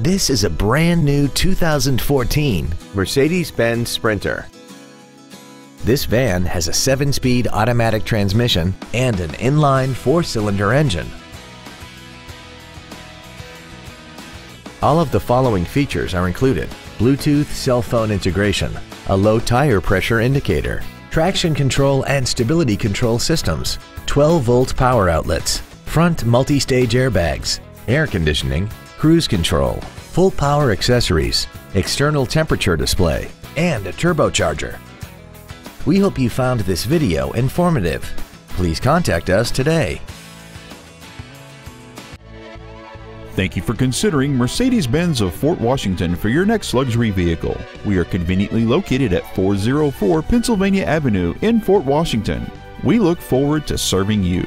This is a brand new 2014 Mercedes-Benz Sprinter. This van has a 7-speed automatic transmission and an inline 4-cylinder engine. All of the following features are included. Bluetooth cell phone integration, a low tire pressure indicator, traction control and stability control systems, 12 volt power outlets, front multi-stage airbags, air conditioning, cruise control, full power accessories, external temperature display, and a turbocharger. We hope you found this video informative. Please contact us today. Thank you for considering Mercedes-Benz of Fort Washington for your next luxury vehicle. We are conveniently located at 404 Pennsylvania Avenue in Fort Washington. We look forward to serving you.